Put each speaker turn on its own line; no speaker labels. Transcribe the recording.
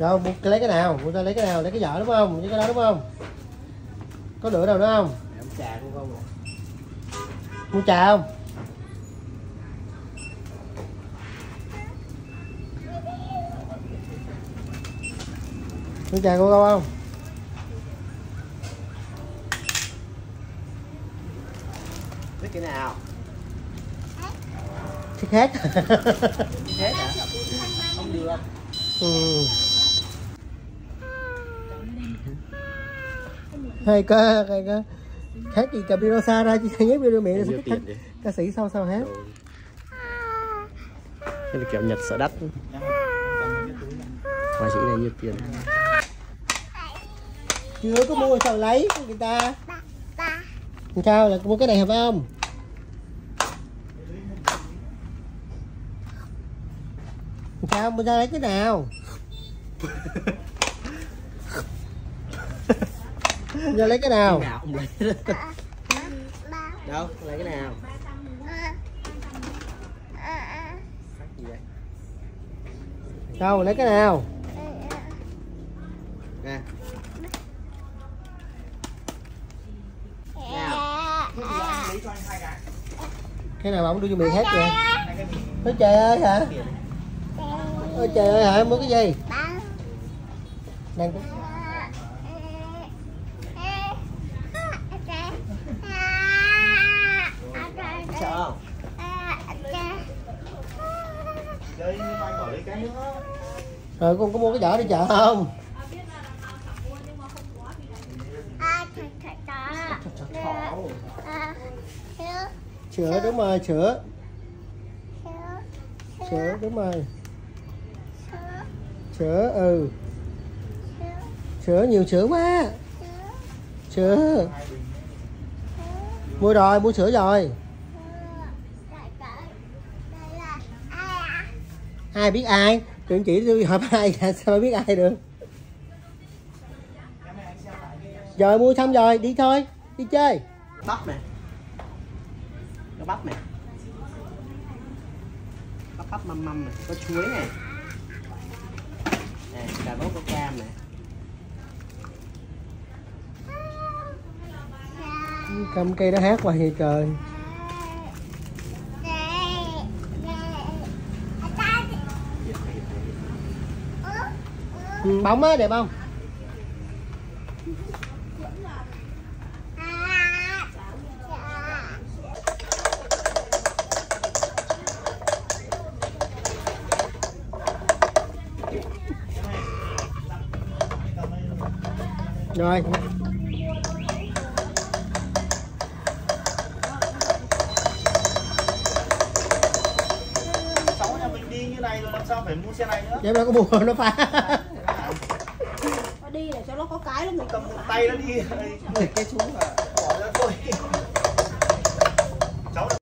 rồi mua lấy cái nào? Mua ta lấy cái nào? Lấy cái vỏ đúng không? Lấy cái đó đúng không? Có lửa nào nữa không?
Em trà không
mua trà không? Mua trà cô câu không?
Biết cái nào?
Thích hết
thế hả? Không được
ừ. Hay ca hay ca khác gì cà pirosa ra chứ nhớ video miệng
tiền đi.
ca sĩ sao sao hết
đây là kiểu nhật sợ đắt. Họa sĩ này nhiều tiền.
Chưa có mua sao lấy của người ta. Sao là mua cái này hả phải không sao mua ra lấy cái nào ra lấy cái nào?
Cái nào cũng lấy. Đâu? Lấy cái nào? Sách gì đây
đâu lấy cái nào?
Nè.
Cái nào mà ông đưa cho miệng hết vậy? Ôi trời ơi hả? Ôi trời ơi hả? Mua cái gì? Đang rồi con có mua cái vỏ đi chợ không? Sữa đúng rồi sữa. Sữa đúng rồi. Sữa. Ừ. Sữa nhiều sữa quá. Sữa. Mua rồi mua sữa rồi ai biết ai? Tưởng chỉ tôi hỏi ai sao biết ai được? Rồi mua xong rồi đi thôi đi chơi.
Bắp nè. Có bắp nè. Bắp bắp mâm mâm nè có chuối nè. Nè cà rốt có cam nè.
Cầm cây đó hát hoài vậy trời bóng á đẹp không? Rồi.
Cháu nhà mình đi như này rồi làm sao phải mua xe này nữa?
Em đâu có mua nó phá
đi để cho nó có cái là mình
cầm một tay nó đi. Lấy cái xuống là bỏ ra thôi